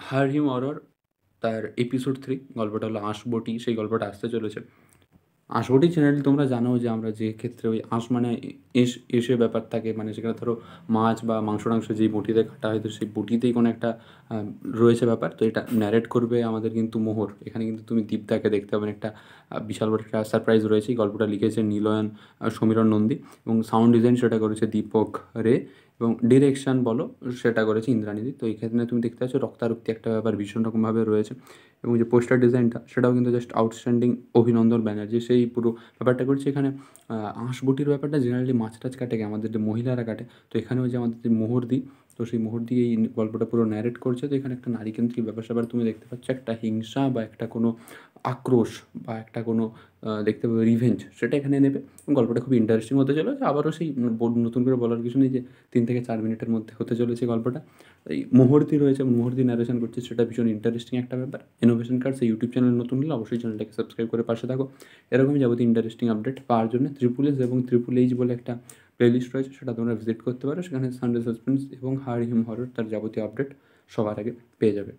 হার হিম অরর তার episode three গল্পটা হলো আঁশবটি সেই গল্পটা আসতে চলেছে। আঁশবটি চ্যানেল তোমরা জানো যে আমরা যে ক্ষেত্রে ওই আঁশ মানে এস, এসে ব্যাপার থাকে মানে সেখানে ধরো মাছ বা মাংস টাংস যেই বটিতে কাটা হয়, তো সেই বটিতেই কোনো একটা রয়েছে ব্যাপার, তো এটা ন্যারেট করবে আমাদের কিন্তু মোহর। এখানে কিন্তু তুমি দীপদাকে দেখতে পাবেন একটা বিশাল বড় একটা সারপ্রাইজ রয়েছে। গল্পটা লিখেছে নীলয়ন সমীরণ নন্দী এবং সাউন্ড ডিজাইন সেটা করেছে দীপক রে। এবং ডিরেকশান বলো, সেটা করেছে ইন্দ্রাণীদি। তো এইখানে তুমি দেখতে পাচ্ছ রক্তারক্তি একটা ব্যাপার ভীষণ রকমভাবে রয়েছে। এবং যে পোস্টার ডিজাইনটা সেটাও কিন্তু জাস্ট আউটস্ট্যান্ডিং অভিনন্দন ব্যানার্জি। সেই পুরো ব্যাপারটা করছে এখানে আঁশবটির ব্যাপারটা জেনারেলি মাছ টাছ কাটে আমাদের যে মহিলারা কাটে। তো এখানেও যে আমাদের যে মোহরদি, তো সেই মোহর দিয়ে এই গল্পটা পুরো ন্যারেট করছে। তো এখানে একটা নারীকেন্দ্রিক ব্যাপার স্যাপার তুমি দেখতে পাচ্ছ, একটা হিংসা বা একটা কোনো আক্রোশ বা একটা কোনো দেখতে পাবে রিভেঞ্জ সেটা এখানে নেবে। গল্পটা খুব ইন্টারেস্টিং হতে চলেছে। আবারও সেই নতুন করে বলার কিছু নেই যে তিন থেকে চার মিনিটের মধ্যে হতে চলেছে গল্পটা। এই মুহূর্তি রয়েছে, মুহূর্তি ন্যারেশন করছে, সেটা ভীষণ ইন্টারেস্টিং একটা ব্যাপার। ইনোভেশন এই ইউটিউব চ্যানেল নতুন হলে অবশ্যই চ্যানেলটাকে সাবস্ক্রাইব করে পাশে থাকো। এরকমই যাবতীয় ইন্টারেস্টিং আপডেট পাওয়ার জন্য ত্রিপুল এস এবং ত্রিপুল এইচ বলে একটা প্লেলিস্ট রয়েছে, সেটা তোমরা ভিজিট করতে পারো। সেখানে সানডে সাসপেন্স এবং হার হিম হরর তার যাবতীয় আপডেট সবার আগে পেয়ে যাবে।